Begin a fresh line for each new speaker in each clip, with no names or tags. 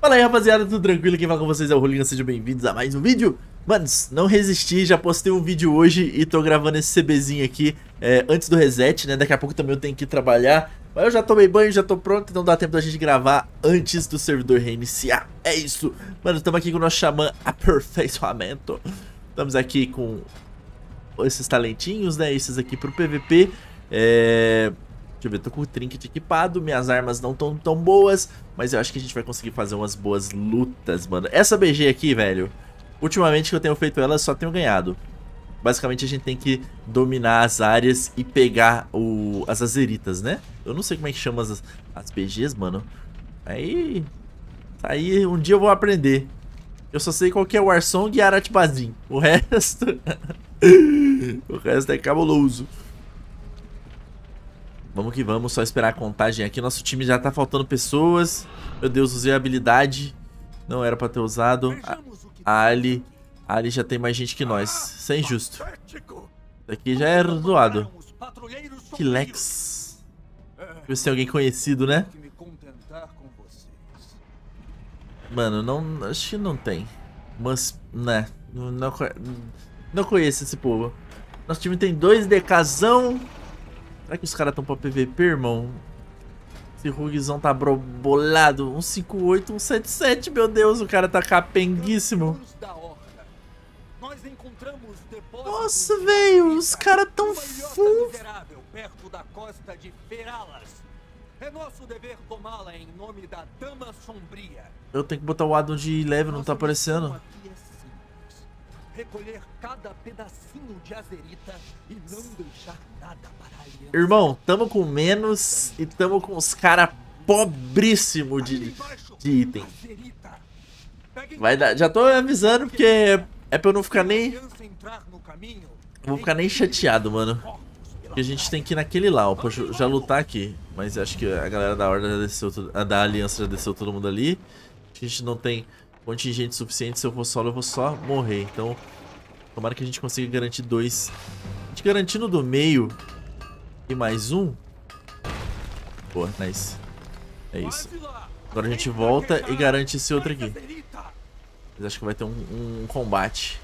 Fala aí rapaziada, tudo tranquilo? Quem fala com vocês é o Rolinha, sejam bem-vindos a mais um vídeo Manos, não resisti, já postei um vídeo hoje e tô gravando esse CBzinho aqui é, antes do reset, né? Daqui a pouco também eu tenho que trabalhar Mas eu já tomei banho, já tô pronto, então dá tempo da gente gravar antes do servidor reiniciar É isso! Mano, estamos aqui com o nosso Xamã Aperfeiçoamento Estamos aqui com esses talentinhos, né? Esses aqui pro PVP É... Deixa eu ver, tô com o trinket equipado, minhas armas não estão tão boas, mas eu acho que a gente vai conseguir fazer umas boas lutas, mano. Essa BG aqui, velho, ultimamente que eu tenho feito ela, só tenho ganhado. Basicamente a gente tem que dominar as áreas e pegar o, as azeritas, né? Eu não sei como é que chama as, as BGs, mano. Aí... Aí um dia eu vou aprender. Eu só sei qual que é o Warsong e Aratbazin. O resto... o resto é cabuloso. Vamos que vamos, só esperar a contagem aqui. Nosso time já tá faltando pessoas. Meu Deus, usei a habilidade. Não era pra ter usado. A Ali. A Ali já tem mais gente que nós. Isso é injusto. Isso aqui já é zoado. Kilex. Deixa eu ver se tem alguém conhecido, né? Mano, não. Acho que não tem. Mas, né. Não, não, não conheço esse povo. Nosso time tem dois DKzão. Será que os caras estão pra PVP, irmão? Esse rugzão tá bolado. 158, 177, meu Deus, o cara tá capenguíssimo. Nossa, velho, os caras tão full. É nosso dever tomá-la em nome da Dama Sombria. Eu tenho que botar o addon de leve, não tá aparecendo recolher cada pedacinho de azerita e não deixar nada para aliança. Irmão, tamo com menos e tamo com os cara pobríssimo de, de item. Vai dar, já tô avisando porque é pra eu não ficar nem... Não vou ficar nem chateado, mano. Porque a gente tem que ir naquele lá, ó, pra já lutar aqui. Mas acho que a galera da Horda já desceu, a da Aliança já desceu todo mundo ali. A gente não tem contingente suficiente. Se eu for solo, eu vou só morrer. Então, tomara que a gente consiga garantir dois. A gente garantindo do meio e mais um. Boa, nice. É isso. Agora a gente volta e garante esse outro aqui. Mas acho que vai ter um, um combate.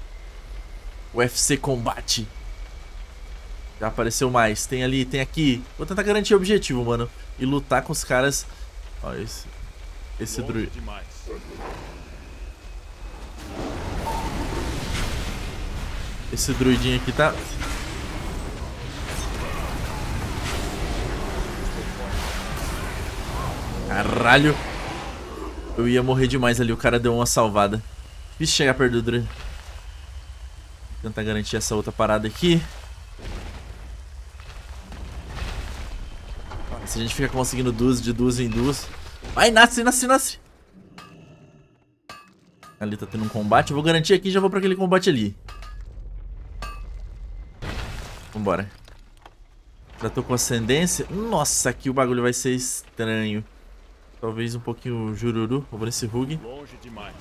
UFC combate. Já apareceu mais. Tem ali, tem aqui. Vou tentar garantir o objetivo, mano. E lutar com os caras. Ó, esse. Esse druid. Esse druidinho aqui tá... Caralho. Eu ia morrer demais ali, o cara deu uma salvada. Difícil chegar perto do druid. Tentar garantir essa outra parada aqui. Se a gente fica conseguindo duas de duas em duas. Vai, nasce, nasce, nasce. Ali tá tendo um combate. Eu vou garantir aqui e já vou pra aquele combate ali. Vambora. Já tô com ascendência. Nossa, aqui o bagulho vai ser estranho. Talvez um pouquinho jururu. Vou nesse rug. Longe demais.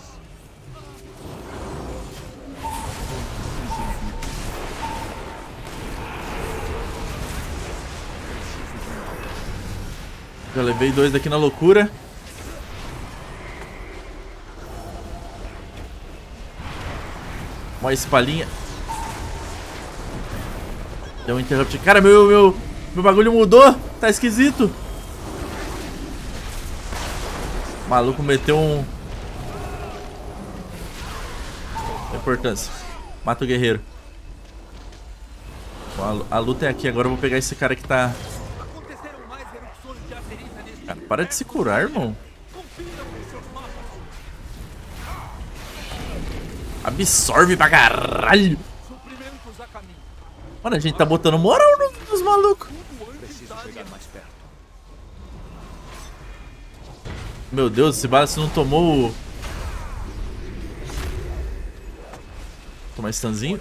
Já levei dois daqui na loucura. Uma espalhinha. Deu um interrupt. Cara, meu, meu, meu bagulho mudou. Tá esquisito. O maluco meteu um... Importância. Mata o guerreiro. A, a luta é aqui. Agora eu vou pegar esse cara que tá... Cara, para de se curar, irmão. Absorve pra caralho. Mano, a gente tá botando moral nos malucos. Meu Deus, esse bala não tomou o... Tomar stunzinho.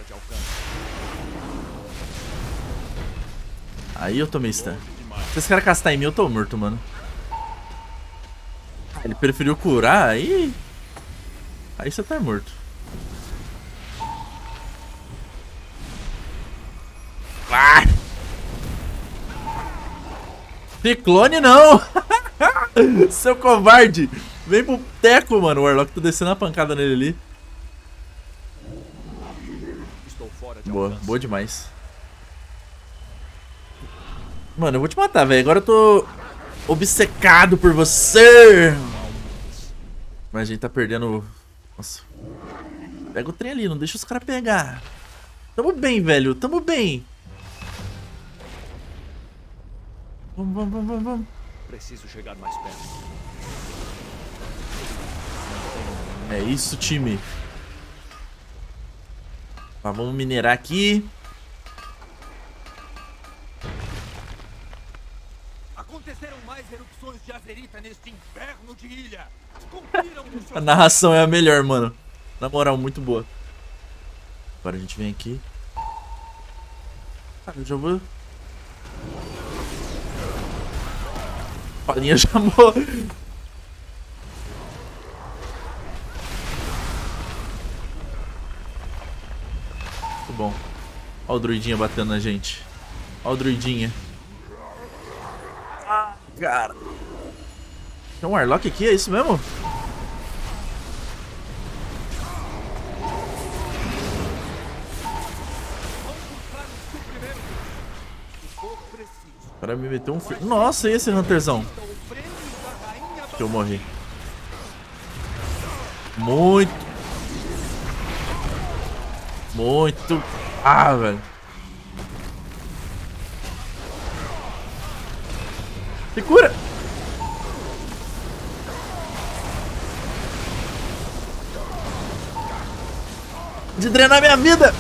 Aí eu tomei stun. Se esse cara castar em mim, eu tô morto, mano. Ele preferiu curar, aí... Aí você tá morto. Ah! Ciclone não! Seu covarde! Vem pro teco, mano. O Warlock tá descendo a pancada nele ali. Boa, boa demais. Mano, eu vou te matar, velho. Agora eu tô obcecado por você. Mas a gente tá perdendo... Nossa. Pega o trem ali, não deixa os caras pegar. Tamo bem, velho. Tamo bem. Vamos, vamos, vamos, vamos. Preciso chegar mais perto. É isso, time. Tá, vamos minerar aqui. Aconteceram mais erupções de azerita neste inferno de ilha. A narração é a melhor, mano. Na moral, muito boa. Agora a gente vem aqui. Cara, eu já vou... Palinha chamou. Muito bom. Olha o druidinha batendo na gente. Olha o druidinha. Ah, cara. Tem um Warlock aqui, é isso mesmo? Cara me meteu um... Nossa, e esse Hunterzão? Que eu morri. Muito. Muito. Ah, velho. Se cura! De drenar minha vida!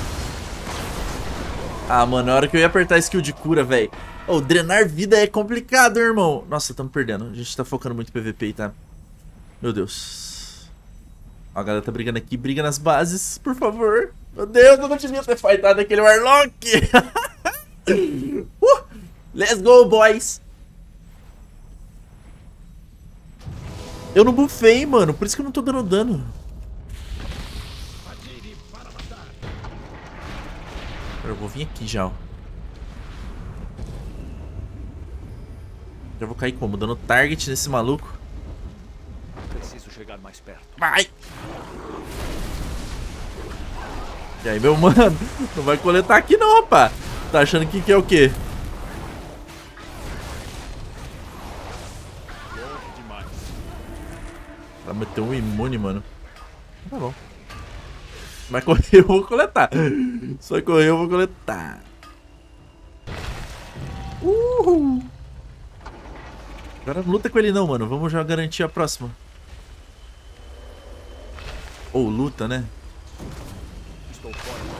Ah, mano, na hora que eu ia apertar a skill de cura, velho. Oh, drenar vida é complicado, irmão. Nossa, estamos perdendo. A gente tá focando muito em PVP, tá? Meu Deus. Ó, a galera tá brigando aqui. Briga nas bases, por favor. Meu Deus, eu não devia ter fightado aquele Warlock. uh, let's go, boys. Eu não buffei, mano. Por isso que eu não tô dando dano. Eu vou vir aqui já, ó. Já vou cair como? Dando target nesse maluco. Preciso chegar mais perto. Vai! E aí, meu mano? Não vai coletar aqui não, rapá. Tá achando que, que é o quê? Ela meteu um imune, mano. Tá bom. Vai correr, eu vou coletar. Só correr, eu vou coletar. Uhul. Agora não luta com ele não, mano. Vamos já garantir a próxima. Ou luta, né? Estou fora um.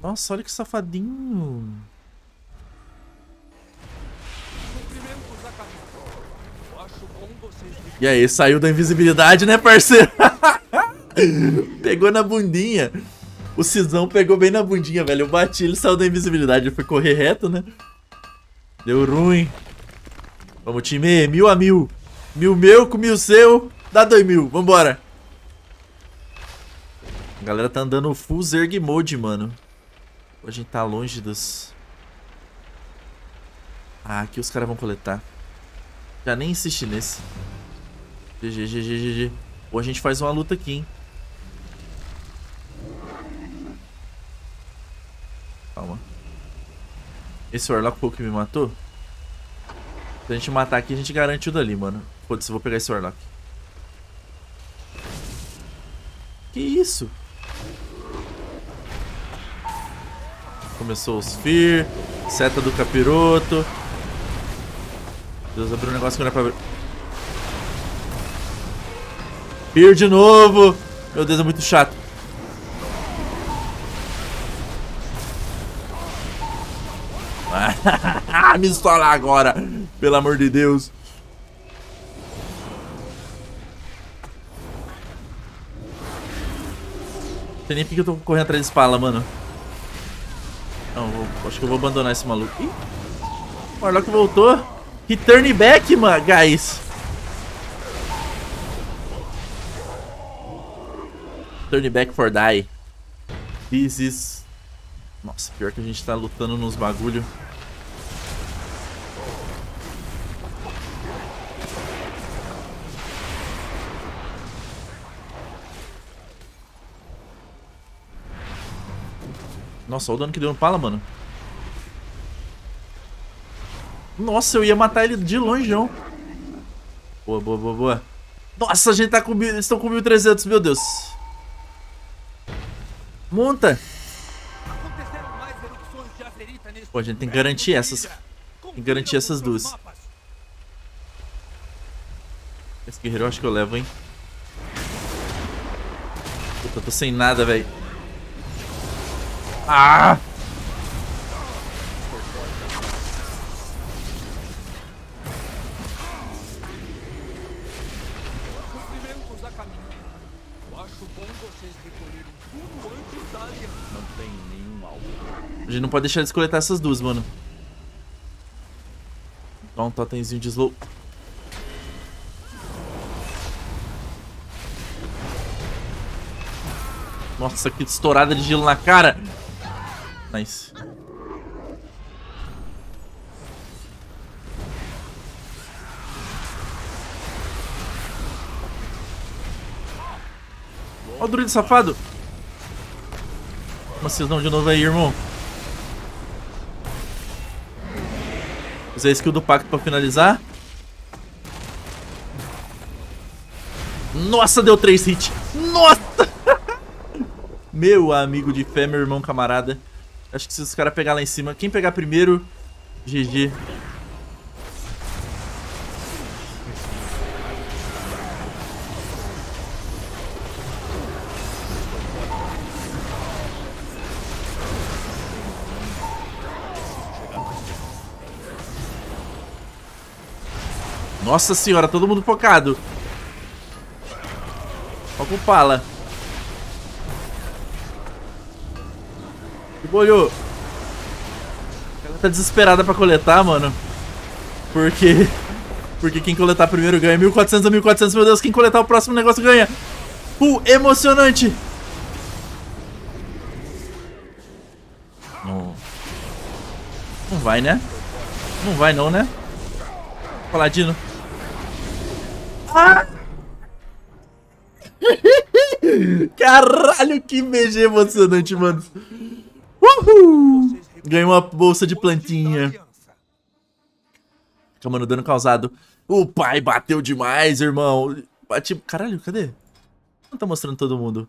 Nossa, olha que safadinho. E aí, saiu da invisibilidade, né, parceiro? Pegou na bundinha. O Cisão pegou bem na bundinha, velho. Eu bati, ele saiu da invisibilidade. Ele foi correr reto, né? Deu ruim. Vamos, time. Mil a mil. Mil meu com mil seu. Dá dois mil. Vambora. A galera tá andando full Zerg mode, mano. A gente tá longe dos... Ah, aqui os caras vão coletar. Já nem insiste nesse. GG, GG, GG. Ou a gente faz uma luta aqui, hein. Calma. Esse Warlock foi o que me matou? Se a gente matar aqui, a gente garante o dali, mano. Foda-se, vou pegar esse Warlock. Que isso? Começou os Fear. Seta do capiroto. Deus, abriu um negócio que não era pra abrir. Fear de novo. Meu Deus, é muito chato. Me estolar agora. Pelo amor de Deus. Não sei nem porque eu tô correndo atrás de espala, mano. Não, vou, acho que eu vou abandonar esse maluco. Ih, o Warlock voltou. Return back, mano, guys. Turn back for die. This is... Nossa, pior que a gente tá lutando nos bagulho. Nossa, olha o dano que deu no pala, mano. Nossa, eu ia matar ele de longe, não. Boa, boa, boa, boa. Nossa, a gente tá com... Eles estão com 1.300, meu Deus. Monta. Pô, a gente tem que garantir essas. Tem que garantir essas duas. Esse guerreiro eu acho que eu levo, hein. Puta, eu tô sem nada, velho. Ah! A gente não pode deixar eles coletar essas duas, mano. Dá um totemzinho de slow. Nossa, que estourada de gelo na cara. Nice. Ó o druido safado. Não de novo aí, irmão. Usei a skill do pacto pra finalizar. Nossa, deu 3 hits. Nossa! meu amigo de fé, meu irmão camarada. Acho que se os caras pegar lá em cima... Quem pegar primeiro, GG. Nossa senhora, todo mundo focado. Olha o Pala. Que bolhou. Ela tá desesperada pra coletar, mano. Porque... Porque quem coletar primeiro ganha 1400 a 1400, meu Deus. Quem coletar o próximo negócio ganha. Uh, emocionante. Não. Não vai, né? Não vai não, né? Paladino. Ah! Caralho, que BG emocionante, mano. Uhul! Ganhou uma bolsa de plantinha. Calma, no dano causado. O pai bateu demais, irmão. Bati... Caralho, cadê? Não tá mostrando todo mundo.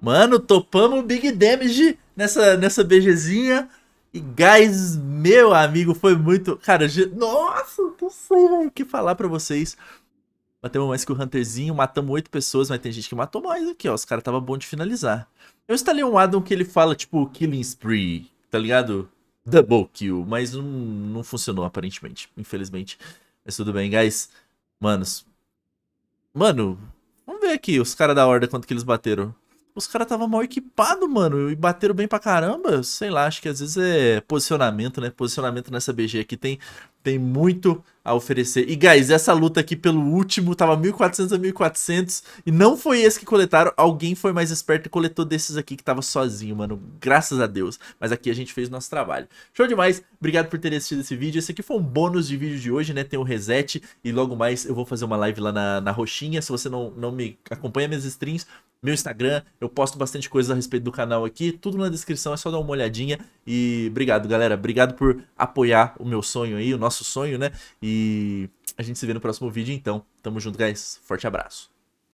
Mano, topamos Big Damage nessa, nessa BGzinha. E, guys, meu amigo, foi muito... Cara, nossa, não sei o que falar pra vocês. Matamos mais que o Hunterzinho, matamos oito pessoas, mas tem gente que matou mais aqui, ó. Os caras tava bom de finalizar. Eu instalei um addon que ele fala, tipo, Killing Spree, tá ligado? Double kill, mas não, não funcionou aparentemente, infelizmente. Mas tudo bem, guys. Manos. Mano, vamos ver aqui os caras da Horda quanto que eles bateram. Os caras estavam mal equipados, mano, e bateram bem pra caramba. Sei lá, acho que às vezes é posicionamento, né? Posicionamento nessa BG aqui tem, tem muito a oferecer. E, guys, essa luta aqui pelo último tava 1.400 a 1.400 e não foi esse que coletaram. Alguém foi mais esperto e coletou desses aqui que tava sozinho, mano. Graças a Deus. Mas aqui a gente fez o nosso trabalho. Show demais. Obrigado por ter assistido esse vídeo. Esse aqui foi um bônus de vídeo de hoje, né? Tem o reset e logo mais eu vou fazer uma live lá na, na roxinha. Se você não, não me acompanha minhas streams, meu Instagram, eu posto bastante coisa a respeito do canal aqui, tudo na descrição, é só dar uma olhadinha. E obrigado, galera. Obrigado por apoiar o meu sonho aí, o nosso sonho, né? E a gente se vê no próximo vídeo, então. Tamo junto, guys. Forte abraço.